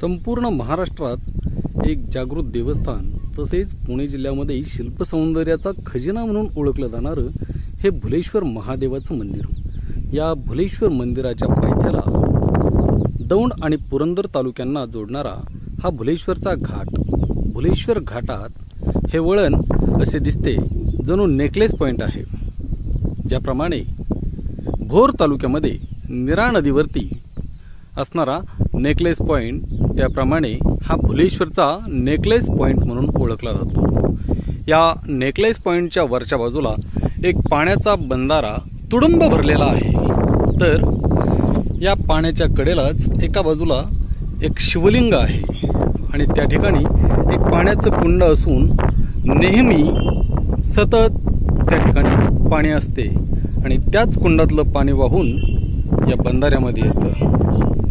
संपूर्ण महाराष्ट्रात एक जागृत देवस्थान तसेच पुणे जिल्ह्यामध्ये शिल्पसौंदर्याचा खजिना म्हणून ओळखलं जाणारं हे भुलेश्वर महादेवाचं मंदिर. या भुलेश्वर मंदिराच्या पायथ्याला दौंड आणि पुरंदर तालुक्यांना जोडणारा हा भुलेश्वरचा घाट. भुलेश्वर घाटात हे वळण असे दिसते जणू नेकलेस पॉईंट आहे. ज्याप्रमाणे भोर तालुक्यामध्ये निरा नदीवरती असणारा नेकलेस पॉईंट त्याप्रमाणे हा भुलेश्वरचा नेकलेस पॉईंट म्हणून ओळखला जातो. या नेकलेस पॉईंटच्या वरच्या बाजूला एक पाण्याचा बंधारा तुडुंब भरलेला आहे. तर या पाण्याच्या कडेलाच एका बाजूला एक शिवलिंग आहे आणि त्या ठिकाणी एक पाण्याचं कुंड असून नेहमी सतत त्या ठिकाणी पाणी असते आणि त्याच कुंडातलं पाणी वाहून या बंधाऱ्यामध्ये येतं.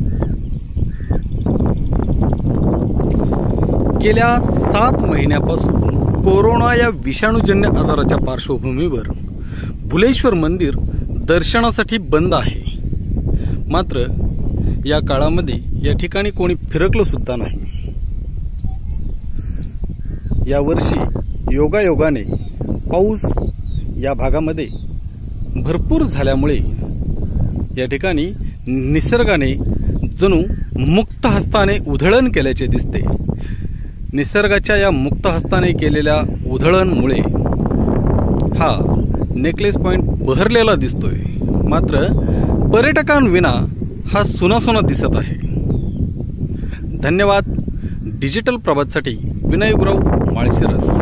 गेल्या सात महिन्यापासून कोरोना या विषाणूजन्य आजाराच्या पार्श्वभूमीवर भुलेश्वर मंदिर दर्शनासाठी बंद आहे. मात्र या काळामध्ये या ठिकाणी कोणी फिरकलं सुद्धा नाही. यावर्षी योगायोगाने पाऊस या भागामध्ये भरपूर झाल्यामुळे या ठिकाणी निसर्गाने जणू मुक्त हस्ताने उधळण केल्याचे दिसते. निसर्गाच्या या मुक्त हस्ताने केलेल्या उधळणमुळे हा नेकलेस पॉईंट बहरलेला दिसतोय. मात्र पर्यटकांविना हा सुनासुना दिसत आहे. धन्यवाद. डिजिटल प्रभातसाठी विनायकराव माळशिरस.